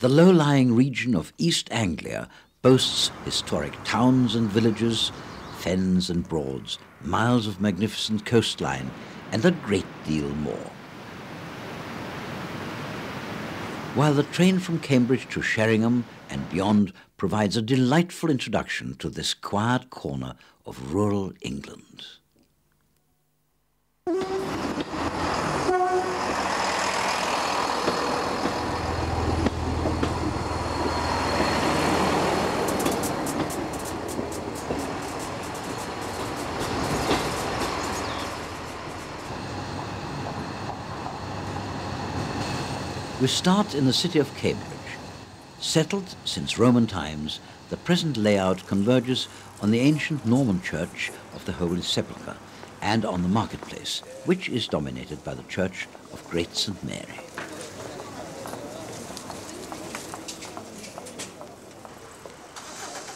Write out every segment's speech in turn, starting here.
The low-lying region of East Anglia boasts historic towns and villages, fens and broads, miles of magnificent coastline, and a great deal more. While the train from Cambridge to Sheringham and beyond provides a delightful introduction to this quiet corner of rural England. We start in the city of Cambridge. Settled since Roman times, the present layout converges on the ancient Norman church of the Holy Sepulchre and on the marketplace, which is dominated by the church of Great St. Mary.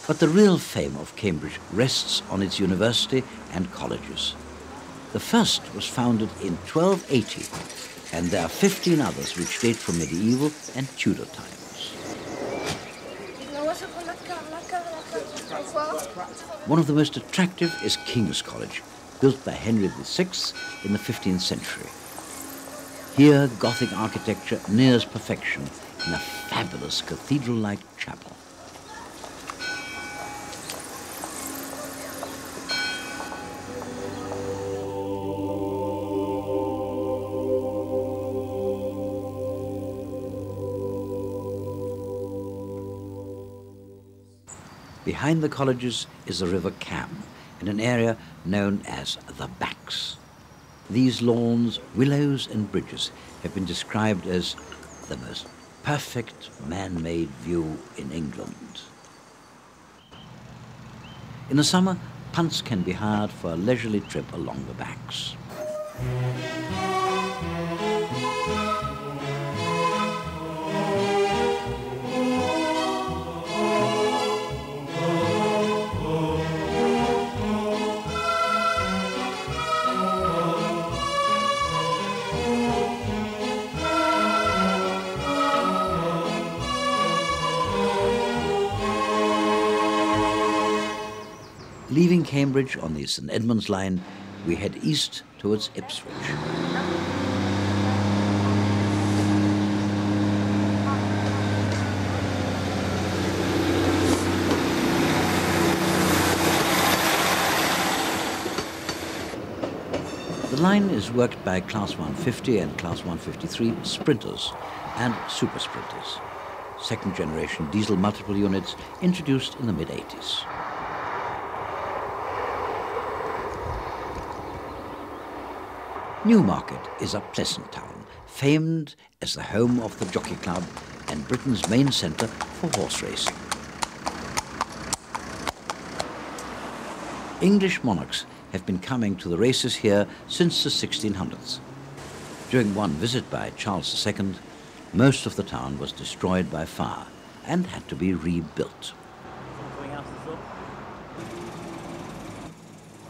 But the real fame of Cambridge rests on its university and colleges. The first was founded in 1280 and there are 15 others which date from medieval and Tudor times. One of the most attractive is King's College, built by Henry VI in the 15th century. Here, Gothic architecture nears perfection in a fabulous cathedral-like chapel. Behind the colleges is the River Cam in an area known as the Backs. These lawns, willows and bridges have been described as the most perfect man-made view in England. In the summer, punts can be hired for a leisurely trip along the Backs. On the St Edmunds line, we head east towards Ipswich. The line is worked by Class 150 and Class 153 sprinters and super sprinters, second generation diesel multiple units introduced in the mid 80s. Newmarket is a pleasant town, famed as the home of the Jockey Club and Britain's main centre for horse racing. English monarchs have been coming to the races here since the 1600s. During one visit by Charles II, most of the town was destroyed by fire and had to be rebuilt.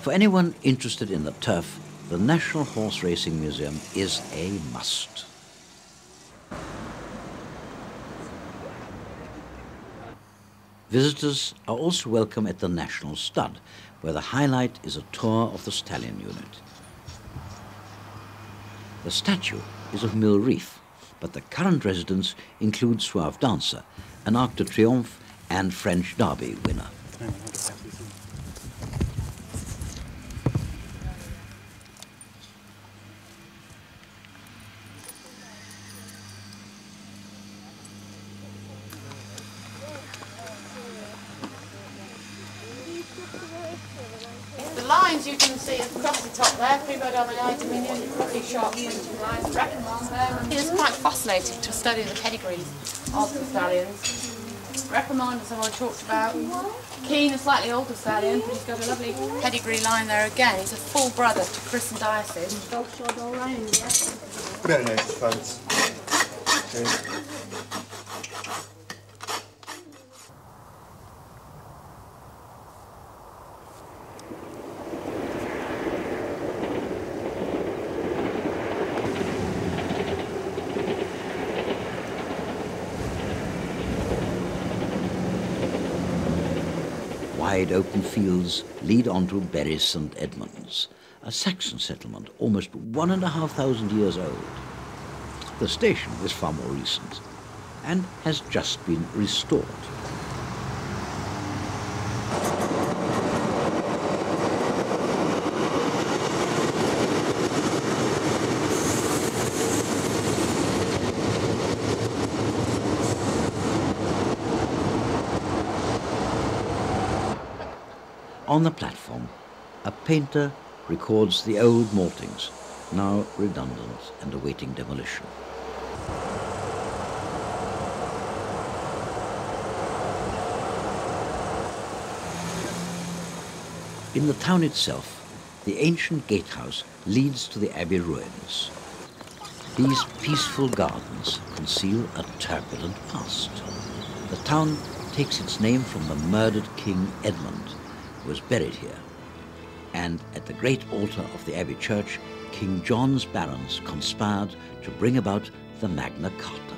For anyone interested in the turf, the National Horse Racing Museum is a must. Visitors are also welcome at the National Stud, where the highlight is a tour of the stallion unit. The statue is of Mill Reef, but the current residents include Suave Dancer, an Arc de Triomphe and French Derby winner. Oh, lines you can see across the top there, Peabo Dominate, Dominion, Rookie Shot, It's quite fascinating to study the pedigrees of the stallions. Reprimand, as I've already talked about. Keen, a slightly older stallion, but he's got a lovely pedigree line there again. He's a full brother to Kris and Diesis. Dog shot all round, wide open fields lead on to Bury St Edmunds, a Saxon settlement almost one and a half thousand years old. The station is far more recent and has just been restored. On the platform, a painter records the old maltings, now redundant and awaiting demolition. In the town itself, the ancient gatehouse leads to the abbey ruins. These peaceful gardens conceal a turbulent past. The town takes its name from the murdered King Edmund, was buried here. And at the great altar of the abbey church, King John's barons conspired to bring about the Magna Carta.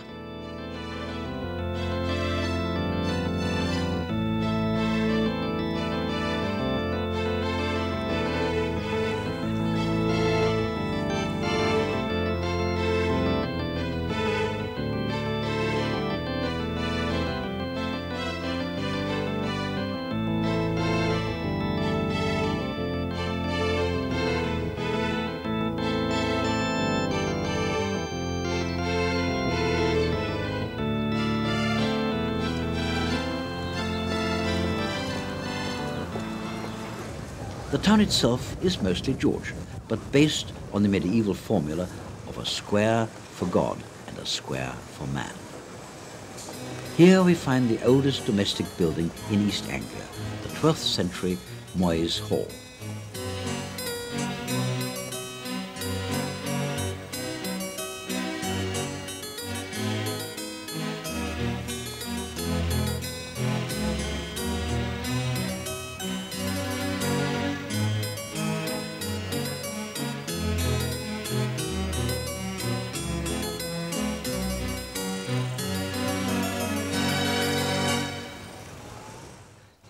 The town itself is mostly Georgian, but based on the medieval formula of a square for God and a square for man. Here we find the oldest domestic building in East Anglia, the 12th century Moyes Hall.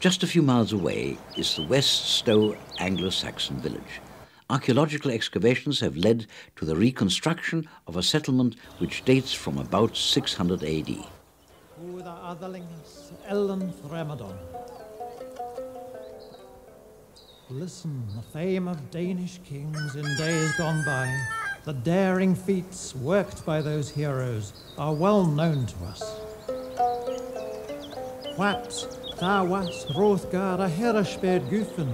Just a few miles away is the West Stow Anglo-Saxon village. Archaeological excavations have led to the reconstruction of a settlement which dates from about 600 AD. Listen, the fame of Danish kings in days gone by, the daring feats worked by those heroes are well known to us. What Tawas Hrothgar a Herashbed Gufen,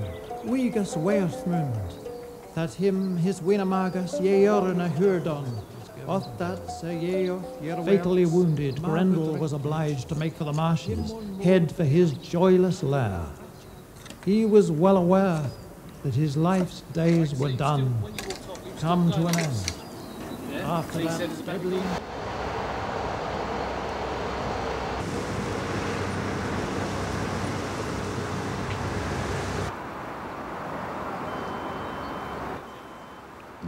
Wigas Werthmund, that him his Winamagas Yeorna Hurdon, Fatally wounded, Grendel was obliged to make for the marshes, head for his joyless lair. He was well aware that his life's days were done, come to an end. After that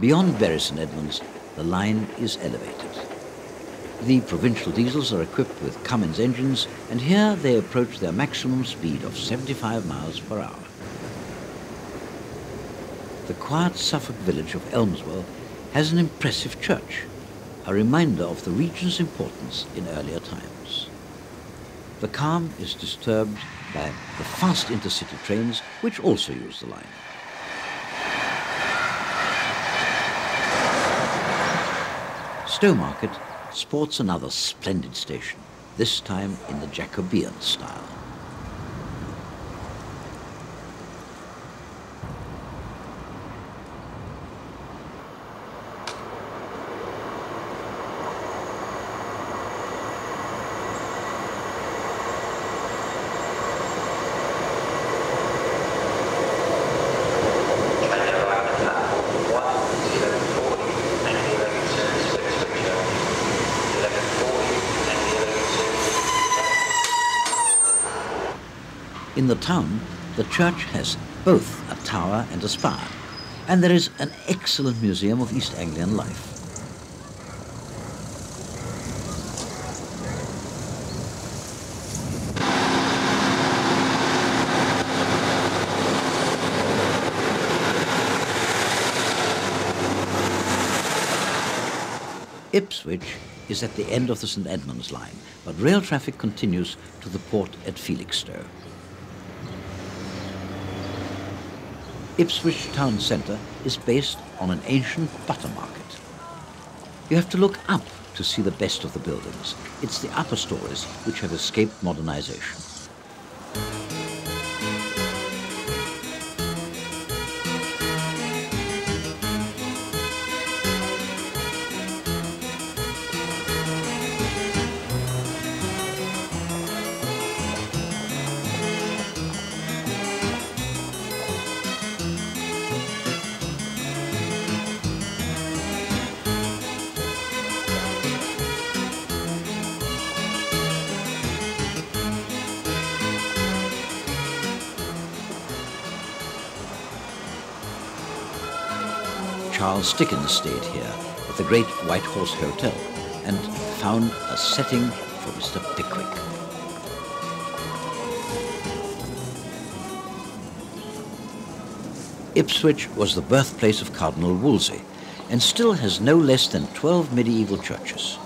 Beyond Bury St Edmunds, the line is elevated. The provincial diesels are equipped with Cummins engines, and here they approach their maximum speed of 75 miles per hour. The quiet Suffolk village of Elmswell has an impressive church, a reminder of the region's importance in earlier times. The calm is disturbed by the fast intercity trains, which also use the line. Stowmarket sports another splendid station, this time in the Jacobean style. town, the church has both a tower and a spire, and there is an excellent museum of East Anglian life. Ipswich is at the end of the St Edmunds line, but rail traffic continues to the port at Felixstowe. Ipswich town centre is based on an ancient butter market. You have to look up to see the best of the buildings. It's the upper stories which have escaped modernization. Dickens stayed here at the Great White Horse Hotel and found a setting for Mr. Pickwick. Ipswich was the birthplace of Cardinal Wolsey and still has no less than 12 medieval churches.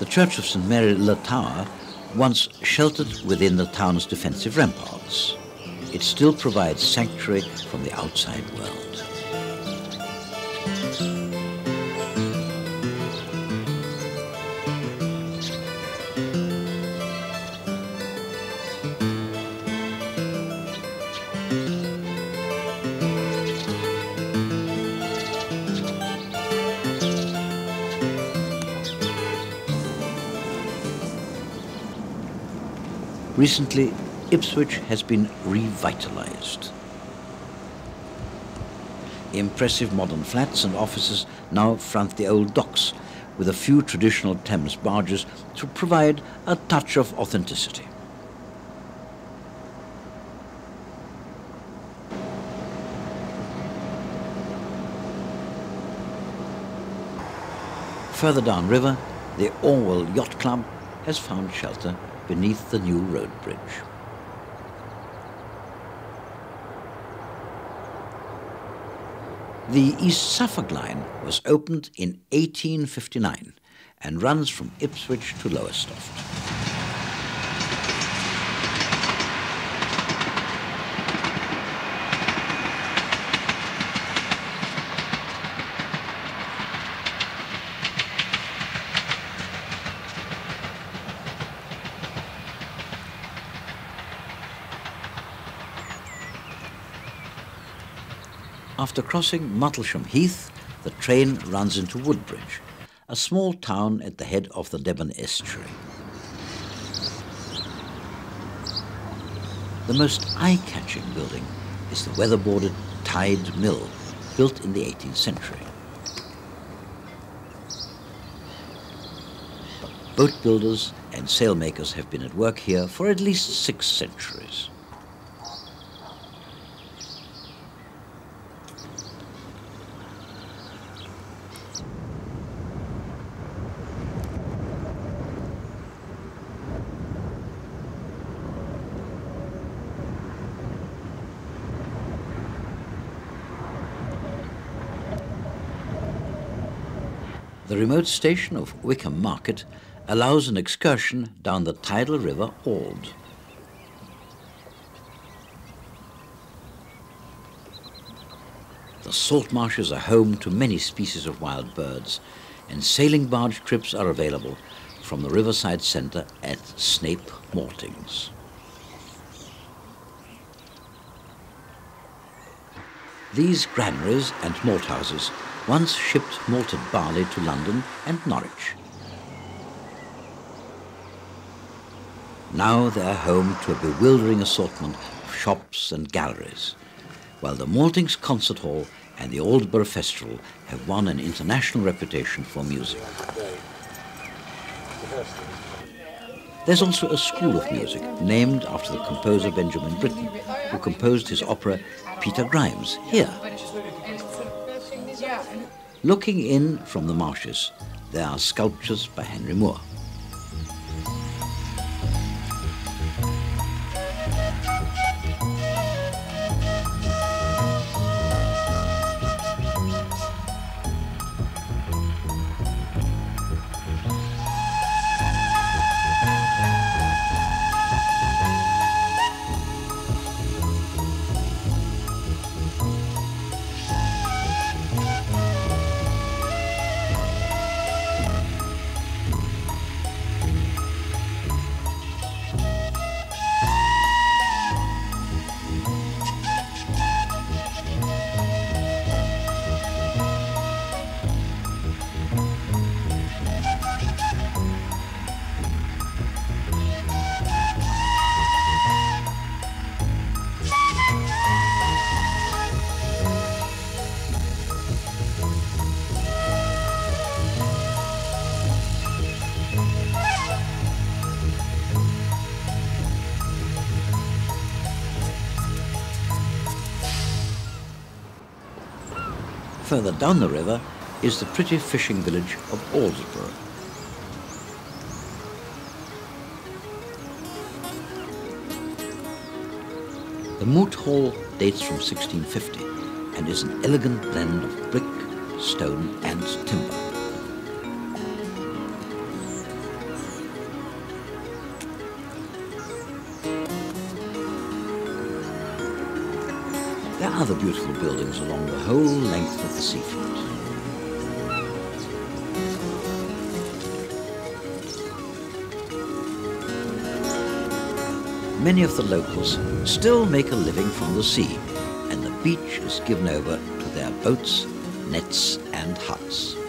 The Church of St. Mary Le Tower once sheltered within the town's defensive ramparts. It still provides sanctuary from the outside world. Recently, Ipswich has been revitalized. Impressive modern flats and offices now front the old docks with a few traditional Thames barges to provide a touch of authenticity. Further downriver, the Orwell Yacht Club has found shelter beneath the new road bridge. The East Suffolk Line was opened in 1859 and runs from Ipswich to Lowestoft. After crossing Martlesham Heath, the train runs into Woodbridge, a small town at the head of the Deben estuary. The most eye-catching building is the weatherboarded Tide Mill, built in the 18th century. Boat builders and sailmakers have been at work here for at least six centuries. The remote station of Wickham Market allows an excursion down the tidal river Alde. The salt marshes are home to many species of wild birds, and sailing barge trips are available from the riverside centre at Snape Maltings. These granaries and malt houses once shipped malted barley to London and Norwich. Now they are home to a bewildering assortment of shops and galleries, while the Maltings Concert Hall and the Aldeburgh Festival have won an international reputation for music. There's also a school of music named after the composer Benjamin Britten, who composed his opera Peter Grimes here. Looking in from the marshes, there are sculptures by Henry Moore. Further down the river is the pretty fishing village of Aldeburgh. The moot hall dates from 1650 and is an elegant blend of brick, stone and timber. Other beautiful buildings along the whole length of the seafront. Many of the locals still make a living from the sea, and the beach is given over to their boats, nets and huts.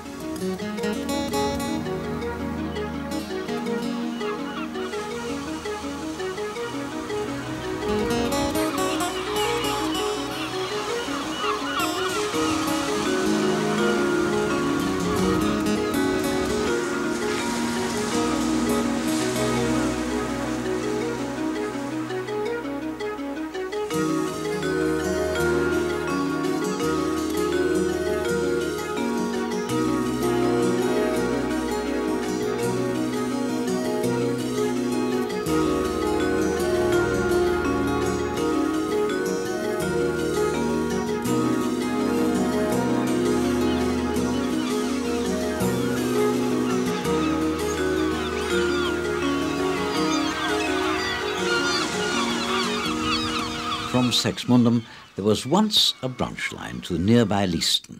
From Saxmundham, there was once a branch line to nearby Leiston.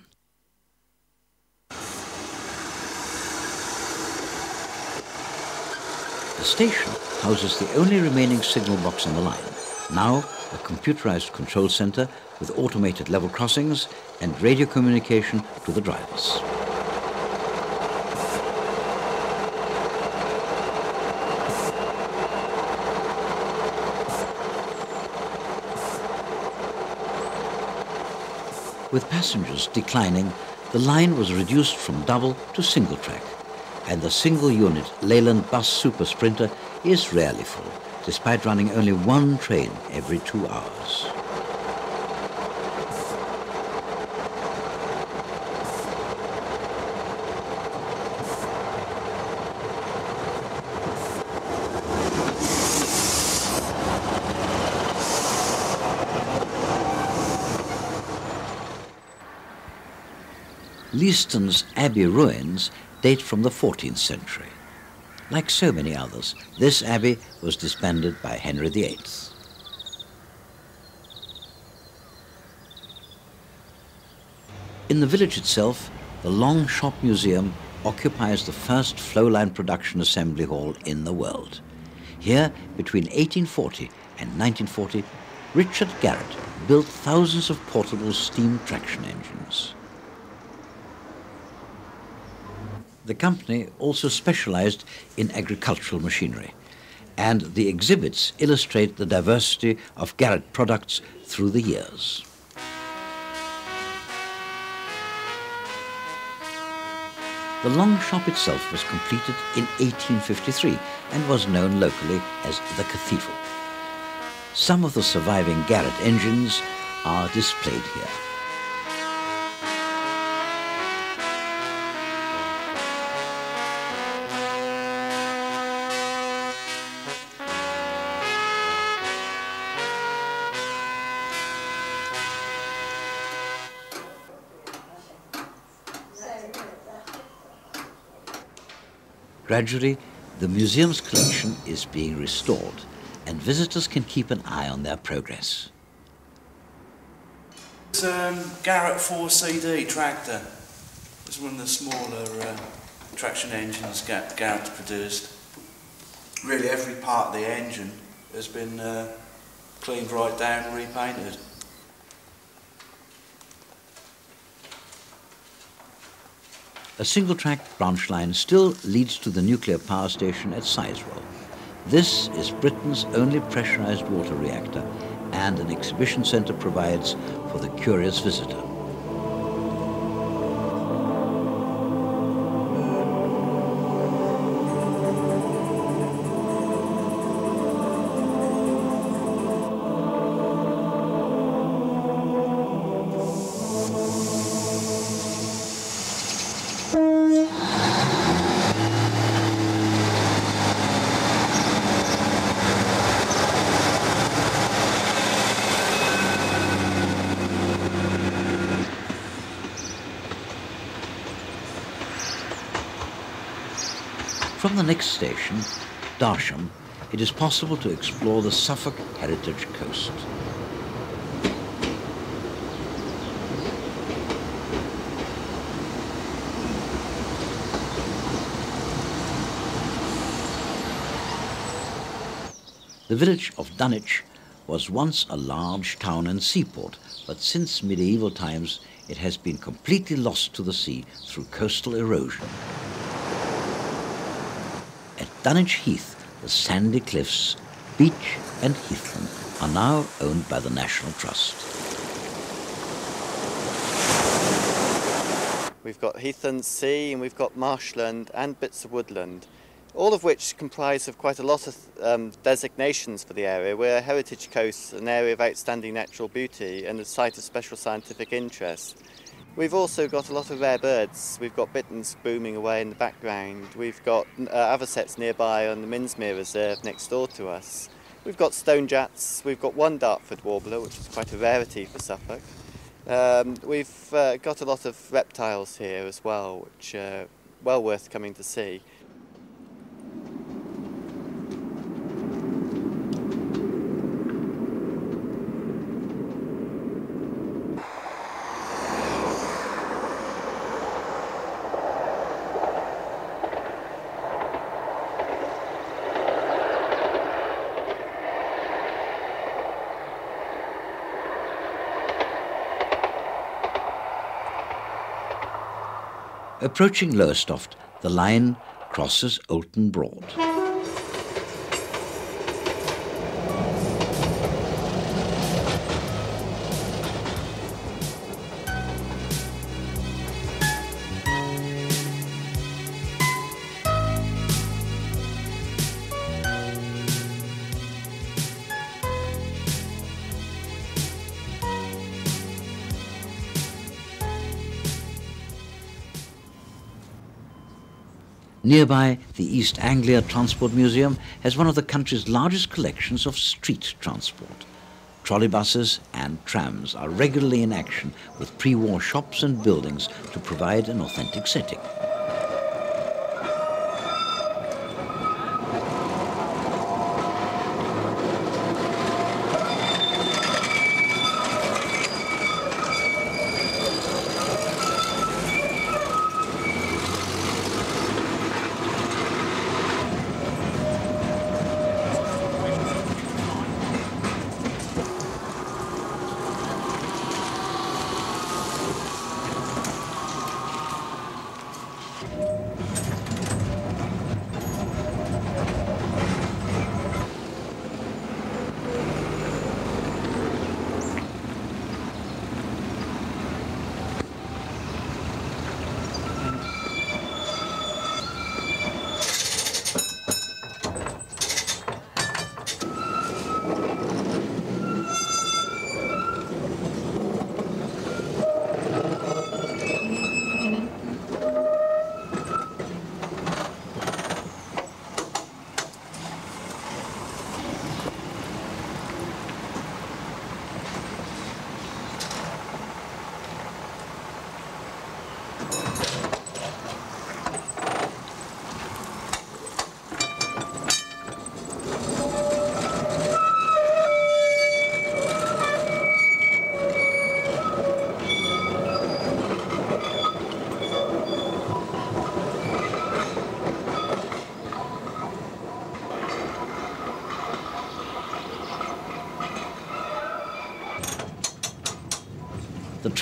The station houses the only remaining signal box on the line, now a computerized control center with automated level crossings and radio communication to the drivers. With passengers declining, the line was reduced from double to single track, and the single unit Leyland Bus Super Sprinter is rarely full, despite running only one train every two hours. Leiston's abbey ruins date from the 14th century. Like so many others, this abbey was disbanded by Henry VIII. In the village itself, the Long Shop Museum occupies the first flowline production assembly hall in the world. Here, between 1840 and 1940, Richard Garrett built thousands of portable steam traction engines. The company also specialized in agricultural machinery, and the exhibits illustrate the diversity of Garrett products through the years. The long shop itself was completed in 1853 and was known locally as the Cathedral. Some of the surviving Garrett engines are displayed here. Gradually, the museum's collection is being restored, and visitors can keep an eye on their progress. It's um, Garrett 4CD tractor. It's one of the smaller uh, traction engines Ga- Garrett's produced. Really, every part of the engine has been uh, cleaned right down and repainted. A single-track branch line still leads to the nuclear power station at Sizewell. This is Britain's only pressurized water reactor and an exhibition center provides for the curious visitor. From the next station, Darsham, it is possible to explore the Suffolk Heritage Coast. The village of Dunwich was once a large town and seaport, but since medieval times it has been completely lost to the sea through coastal erosion. Dunwich Heath, the sandy cliffs, beach and heathland are now owned by the National Trust. We've got heathland sea and we've got marshland and bits of woodland all of which comprise of quite a lot of um, designations for the area. We're a heritage coast, an area of outstanding natural beauty and a site of special scientific interest. We've also got a lot of rare birds. We've got bitterns booming away in the background. We've got uh, avocets nearby on the Minsmere Reserve next door to us. We've got stonechats. We've got one Dartford warbler, which is quite a rarity for Suffolk. Um, we've uh, got a lot of reptiles here as well, which are well worth coming to see. Approaching Lowestoft, the line crosses Oulton Broad. Nearby, the East Anglia Transport Museum has one of the country's largest collections of street transport. Trolleybuses and trams are regularly in action with pre-war shops and buildings to provide an authentic setting.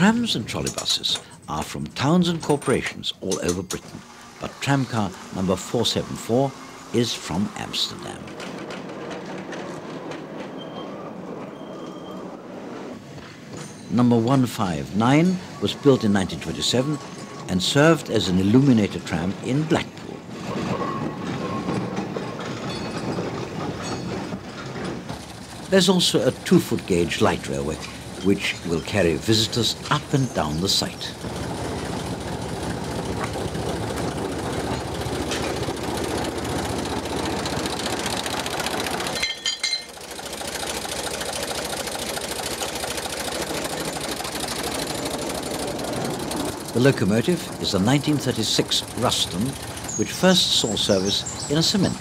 Trams and trolleybuses are from towns and corporations all over Britain, but tramcar number 474 is from Amsterdam. Number 159 was built in 1927 and served as an illuminated tram in Blackpool. There's also a two-foot gauge light railway which will carry visitors up and down the site. The locomotive is a 1936 Ruston which first saw service in a cement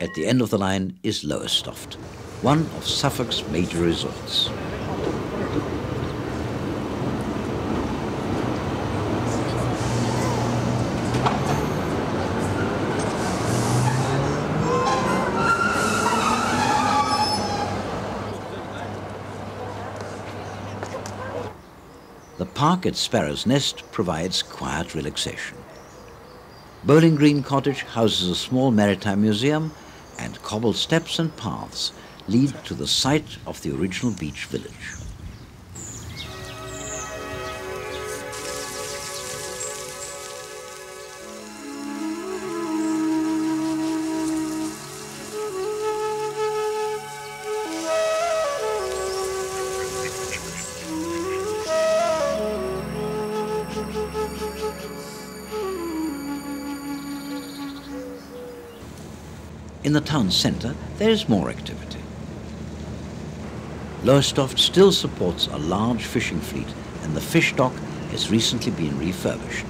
At the end of the line is Lowestoft, one of Suffolk's major resorts. The park at Sparrow's Nest provides quiet relaxation. Bowling Green Cottage houses a small maritime museum cobbled steps and paths lead to the site of the original beach village. In the town centre, there is more activity. Lowestoft still supports a large fishing fleet and the fish dock has recently been refurbished.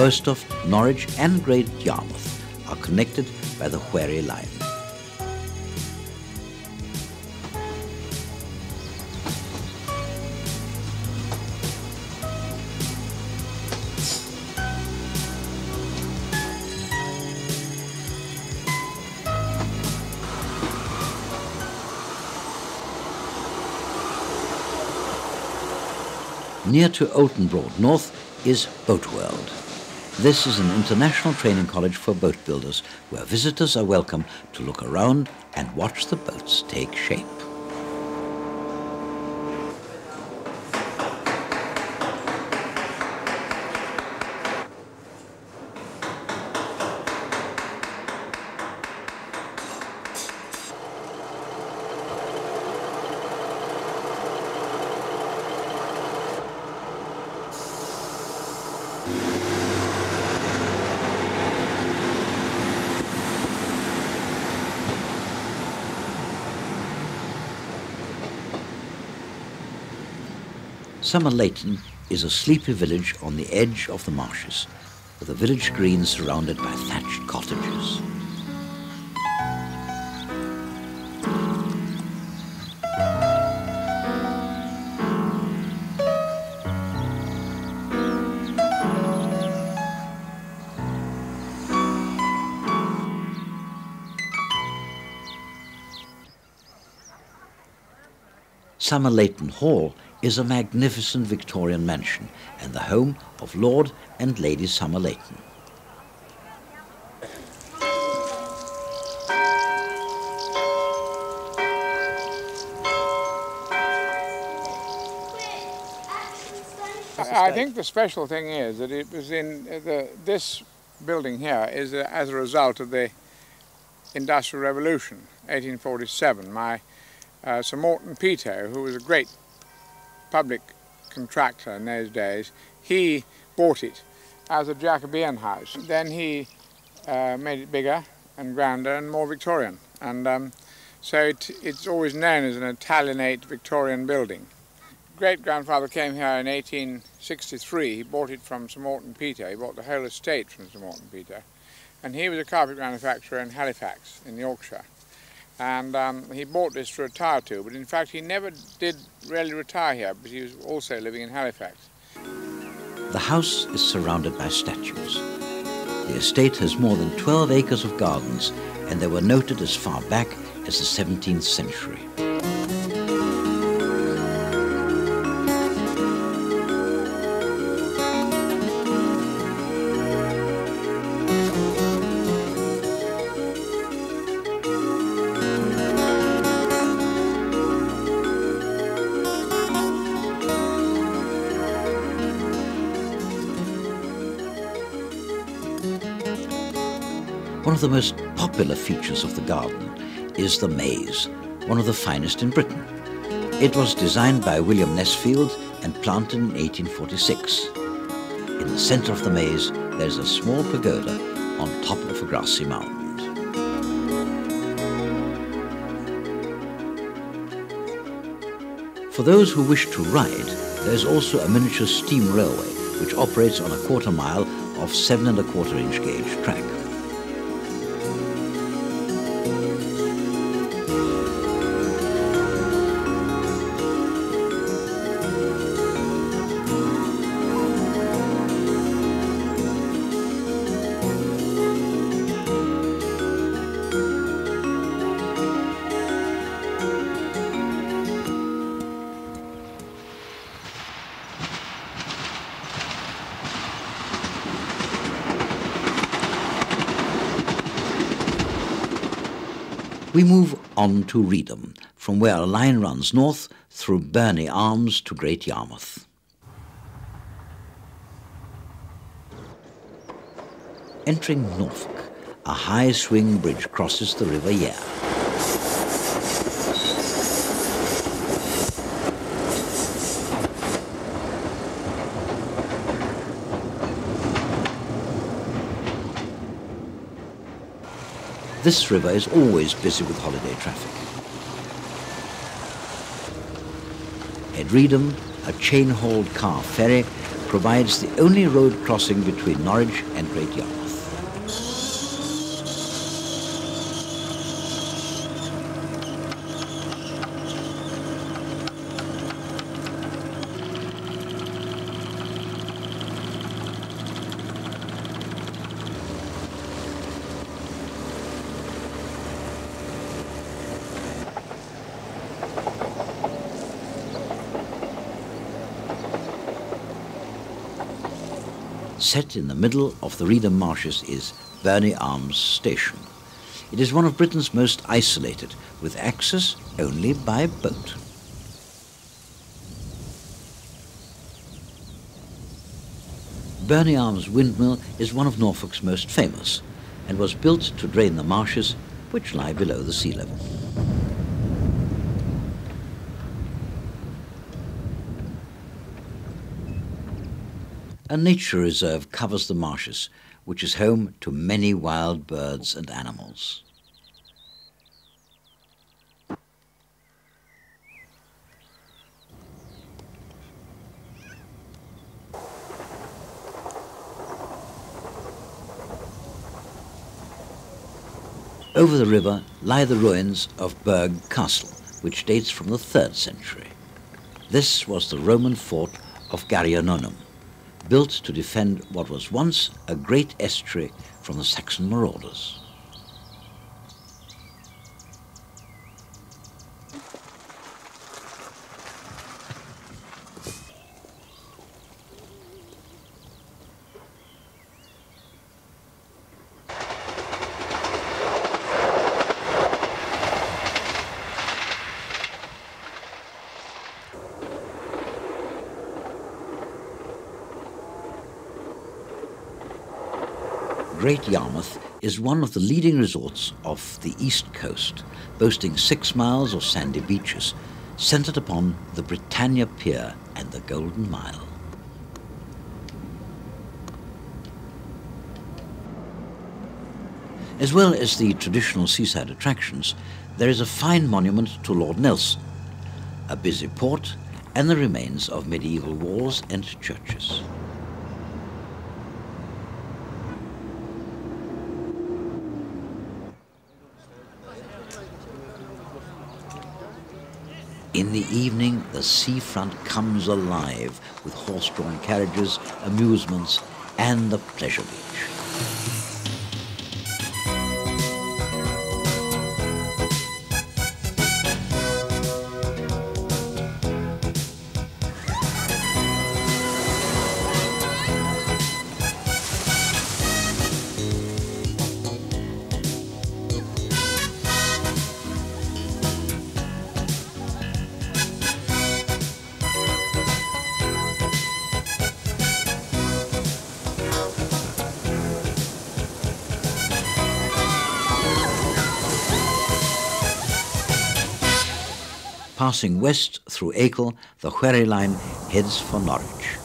Lowestoft, Norwich and Great Yarmouth are connected by the Wherry Line. Near to Oulton Broad North is Boat World. This is an international training college for boat builders where visitors are welcome to look around and watch the boats take shape. Somerleyton is a sleepy village on the edge of the marshes, with a village green surrounded by thatched cottages. Somerleyton Hall is a magnificent Victorian mansion and the home of Lord and Lady Somerleyton. I think the special thing is that it was in the, this building here is a, as a result of the Industrial Revolution, 1847. My uh, Sir Morton Peto, who was a great public contractor in those days, he bought it as a Jacobean house. Then he uh, made it bigger and grander and more Victorian. And um, so it, it's always known as an Italianate Victorian building. Great-grandfather came here in 1863. He bought it from Sir Morton Peto. He bought the whole estate from Sir Morton Peto. And he was a carpet manufacturer in Halifax, in Yorkshire and um, he bought this to retire to, but in fact he never did really retire here, but he was also living in Halifax. The house is surrounded by statues. The estate has more than 12 acres of gardens, and they were noted as far back as the 17th century. Of the most popular features of the garden is the maze, one of the finest in Britain. It was designed by William Nesfield and planted in 1846. In the center of the maze, there is a small pagoda on top of a grassy mound. For those who wish to ride, there is also a miniature steam railway which operates on a quarter mile of seven and a quarter inch gauge track. We move on to Reedham, from where a line runs north through Berney Arms to Great Yarmouth. Entering Norfolk, a high swing bridge crosses the River Yare. This river is always busy with holiday traffic. Reedham, a chain-hauled car ferry provides the only road crossing between Norwich and Great Yarmouth. Set in the middle of the Reedham marshes is Berney Arms Station. It is one of Britain's most isolated, with access only by boat. Berney Arms Windmill is one of Norfolk's most famous and was built to drain the marshes which lie below the sea level. A nature reserve covers the marshes, which is home to many wild birds and animals. Over the river lie the ruins of Burgh Castle, which dates from the 3rd century. This was the Roman fort of Gariannonum, built to defend what was once a great estuary from the Saxon marauders. Great Yarmouth is one of the leading resorts of the east coast, boasting six miles of sandy beaches, centered upon the Britannia Pier and the Golden Mile. As well as the traditional seaside attractions, there is a fine monument to Lord Nelson, a busy port, and the remains of medieval walls and churches. In the evening, the seafront comes alive with horse-drawn carriages, amusements, and the pleasure beach. Passing west through Acle, the Wherry line heads for Norwich.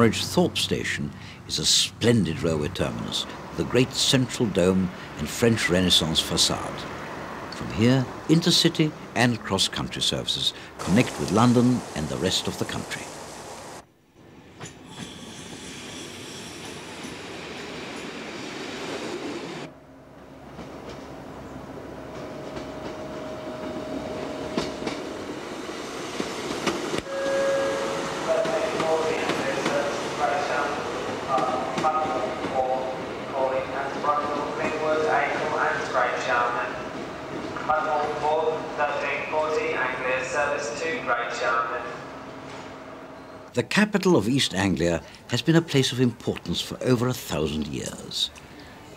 Norwich Thorpe Station is a splendid railway terminus with a great central dome and French Renaissance facade. From here, intercity and cross-country services connect with London and the rest of the country. The capital of East Anglia has been a place of importance for over a thousand years.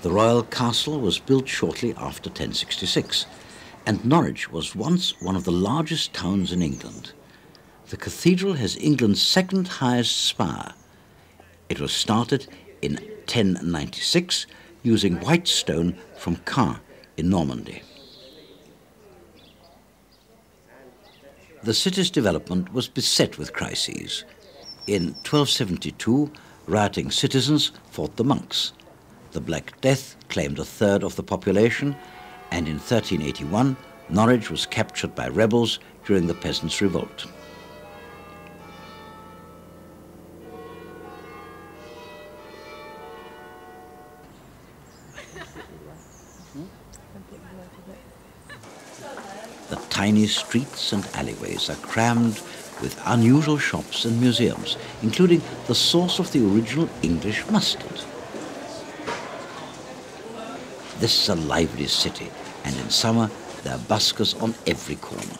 The royal castle was built shortly after 1066, and Norwich was once one of the largest towns in England. The cathedral has England's second highest spire. It was started in 1096 using white stone from Caen in Normandy. The city's development was beset with crises. In 1272, rioting citizens fought the monks. The Black Death claimed a third of the population, and in 1381, Norwich was captured by rebels during the Peasants' Revolt. The tiny streets and alleyways are crammed with unusual shops and museums, including the source of the original English mustard. This is a lively city, and in summer there are buskers on every corner.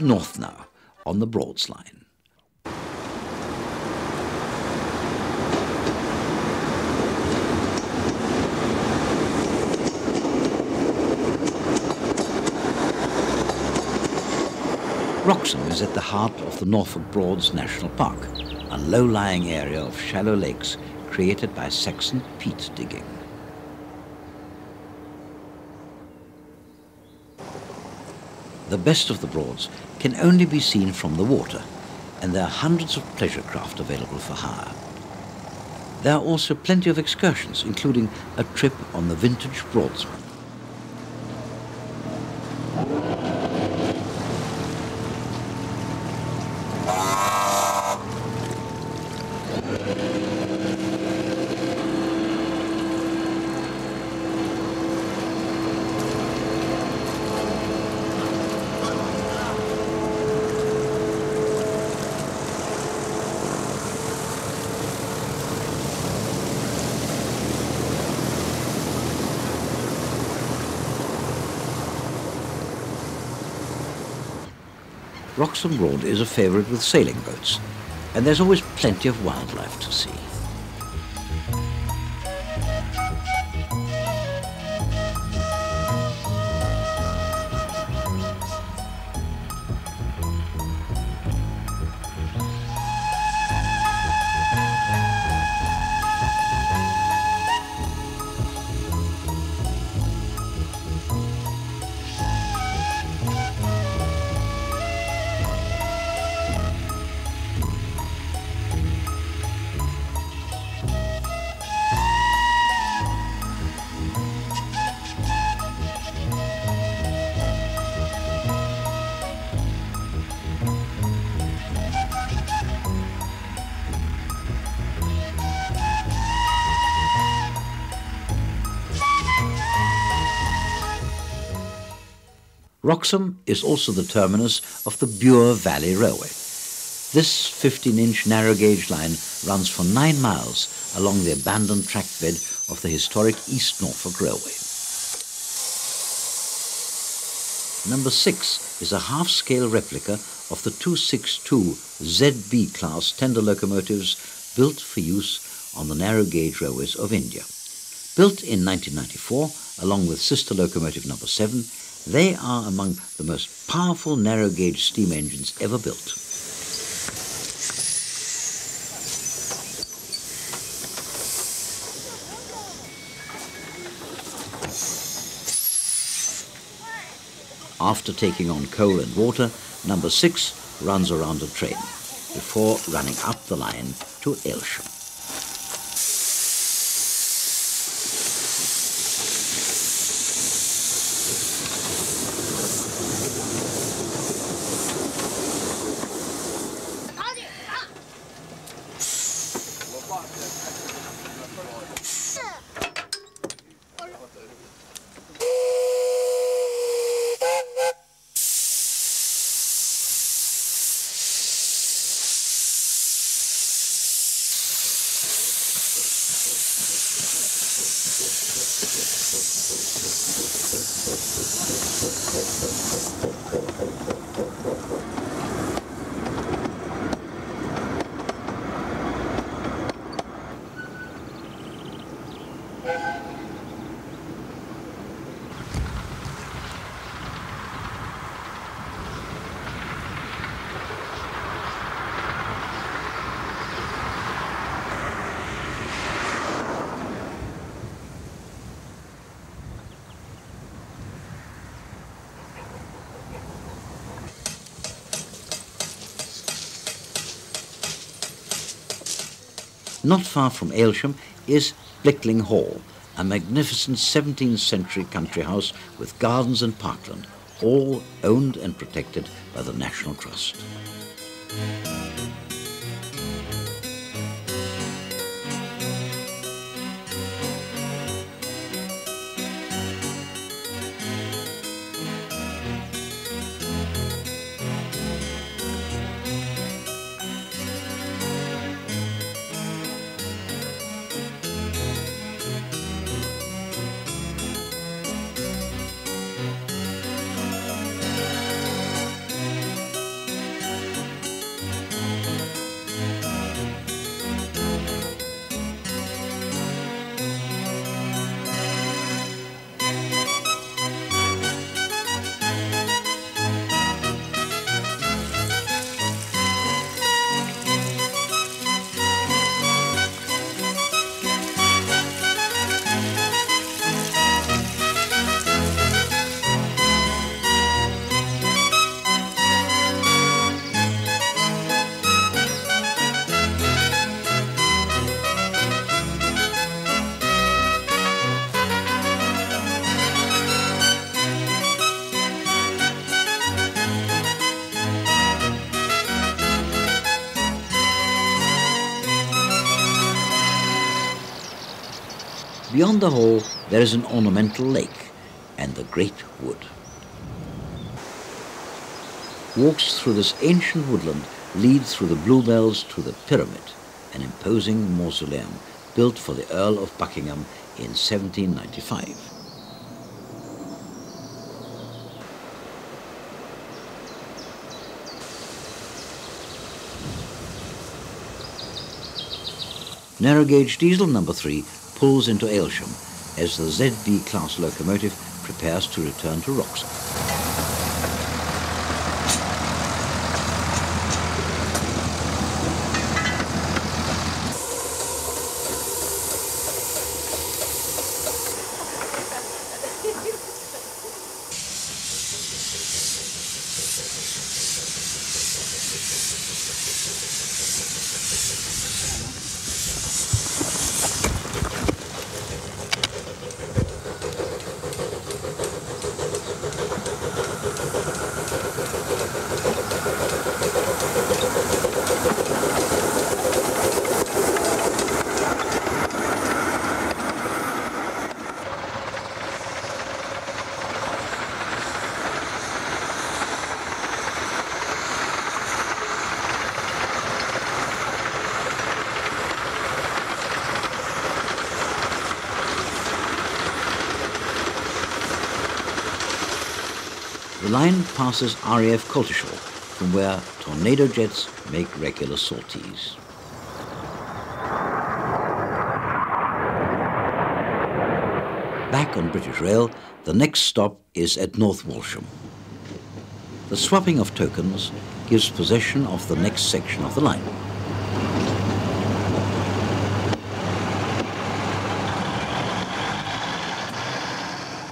Head north now, on the Broads Line. Wroxham is at the heart of the Norfolk Broads National Park, a low-lying area of shallow lakes created by Saxon peat digging. The best of the Broads can only be seen from the water, and there are hundreds of pleasure craft available for hire. There are also plenty of excursions, including a trip on the vintage Broadsman. Wroxham Broad is a favourite with sailing boats, and there's always plenty of wildlife to see. Is also the terminus of the Bure Valley Railway. This 15-inch narrow gauge line runs for nine miles along the abandoned track bed of the historic East Norfolk Railway. Number 6 is a half-scale replica of the 262 ZB class tender locomotives built for use on the narrow gauge railways of India. Built in 1994 along with sister locomotive number 7, they are among the most powerful narrow gauge steam engines ever built. After taking on coal and water, number 6 runs around a train before running up the line to Aylsham. Not far from Aylsham is Blickling Hall, a magnificent 17th century country house with gardens and parkland, all owned and protected by the National Trust. Beyond the hall, there is an ornamental lake and the great wood. Walks through this ancient woodland lead through the bluebells to the Pyramid, an imposing mausoleum built for the Earl of Buckingham in 1795. Narrow gauge diesel number three pulls into Aylsham as the ZB class locomotive prepares to return to Wroxham. Line passes RAF Coltishall, from where tornado jets make regular sorties. Back on British Rail, the next stop is at North Walsham. The swapping of tokens gives possession of the next section of the line.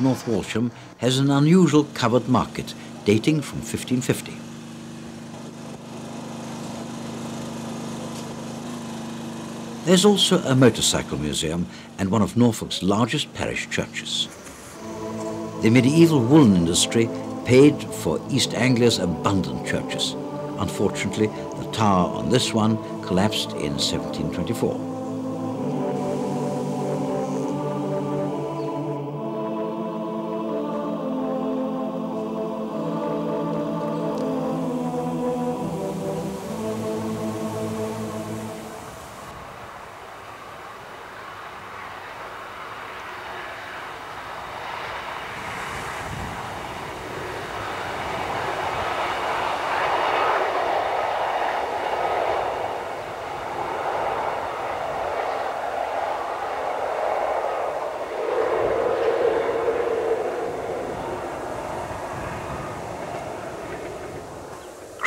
North Walsham has an unusual covered market dating from 1550. There's also a motorcycle museum and one of Norfolk's largest parish churches. The medieval woolen industry paid for East Anglia's abundant churches. Unfortunately, the tower on this one collapsed in 1724.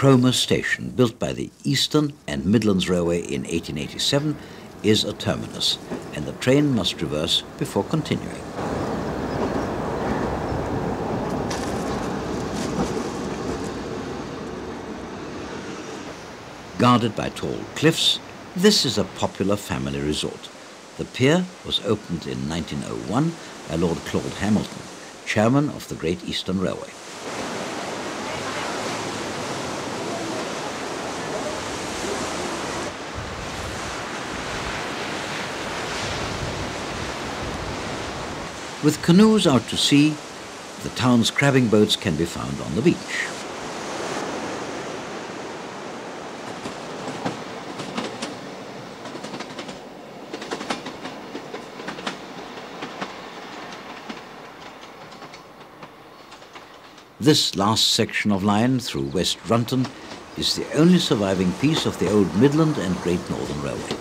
Cromer Station, built by the Eastern and Midlands Railway in 1887, is a terminus, and the train must reverse before continuing. Guarded by tall cliffs, this is a popular family resort. The pier was opened in 1901 by Lord Claude Hamilton, chairman of the Great Eastern Railway. With canoes out to sea, the town's crabbing boats can be found on the beach. This last section of line through West Runton is the only surviving piece of the old Midland and Great Northern Railway.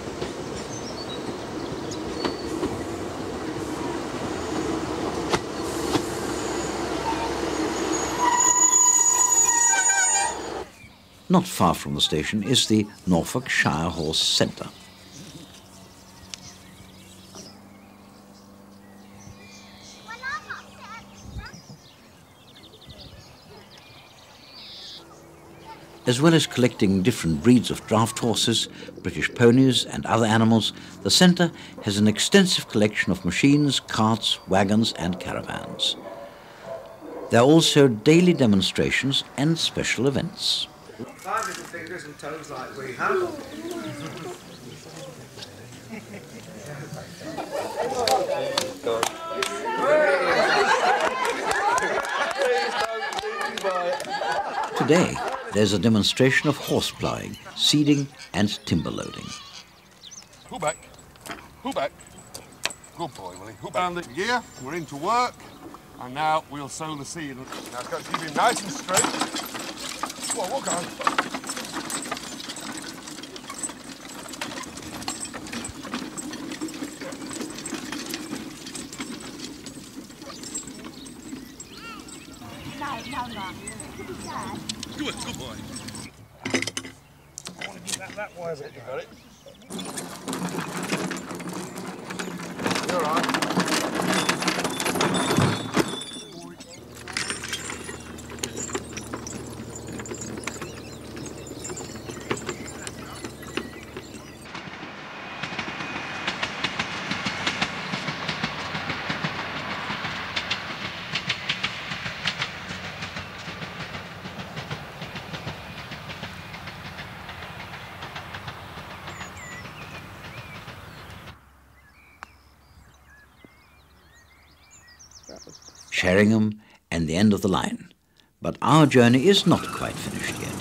Not far from the station is the Norfolk Shire Horse Centre. As well as collecting different breeds of draft horses, British ponies and other animals, the centre has an extensive collection of machines, carts, wagons and caravans. There are also daily demonstrations and special events five little fingers and toes like we have. Today, there's a demonstration of horse ploughing, seeding and timber loading. Pull back. Pull back. Good boy, Willie. Pull back. the gear. We're into work. And now we'll sow the seed. Now it's got to keep it nice and straight. Well, we'll go. Good, boy. I want to keep that that way, I bet you got it. Sheringham and the end of the line. But our journey is not quite finished yet.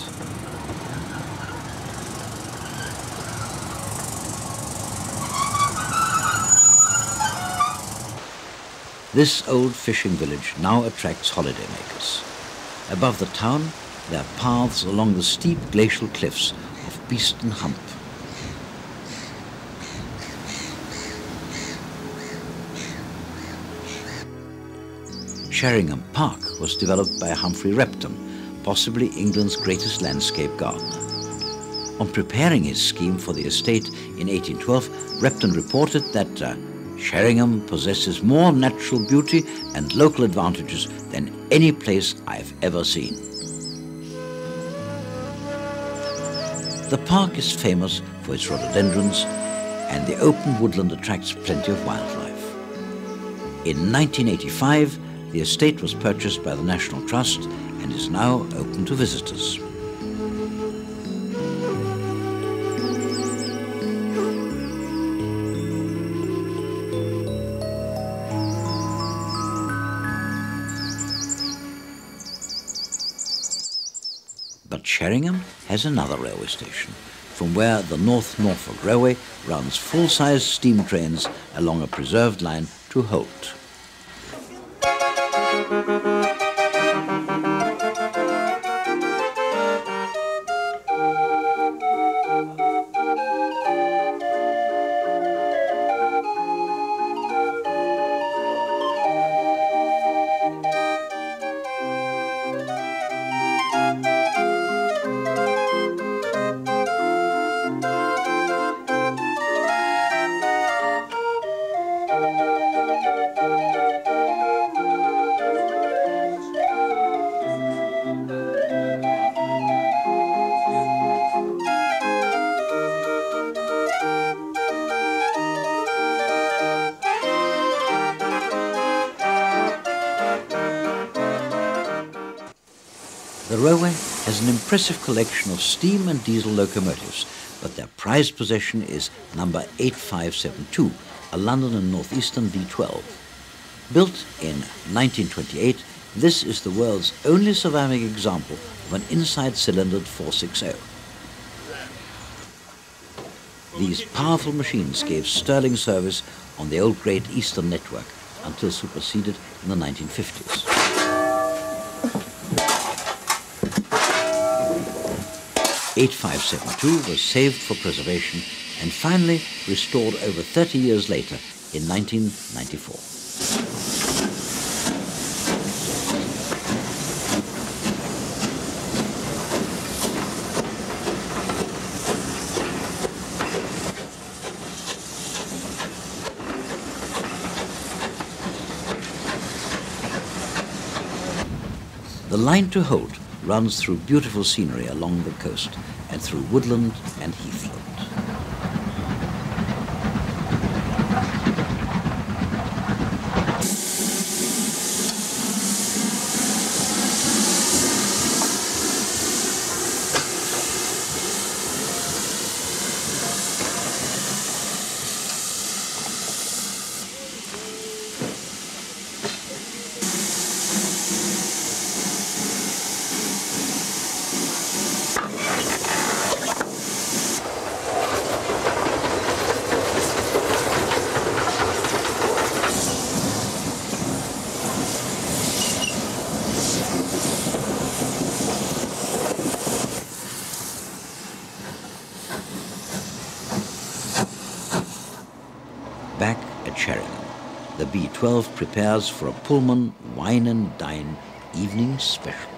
This old fishing village now attracts holidaymakers. Above the town, there are paths along the steep glacial cliffs of Beeston Bump. Sheringham Park was developed by Humphry Repton, possibly England's greatest landscape gardener. On preparing his scheme for the estate in 1812, Repton reported that uh, Sheringham possesses more natural beauty and local advantages than any place I've ever seen. The park is famous for its rhododendrons, and the open woodland attracts plenty of wildlife. In 1985, the estate was purchased by the National Trust and is now open to visitors. But Sheringham has another railway station, from where the North Norfolk Railway runs full-size steam trains along a preserved line to Holt. The railway has an impressive collection of steam and diesel locomotives, but their prized possession is number 8572, a London and Northeastern B12. Built in 1928, this is the world's only surviving example of an inside cylindered 460. These powerful machines gave sterling service on the old Great Eastern Network until superseded in the 1950s. Eight five seven two was saved for preservation and finally restored over 30 years later in 1994. The line to Holt runs through beautiful scenery along the coast and through woodland and heathland. 12 prepares for a Pullman wine and dine evening special.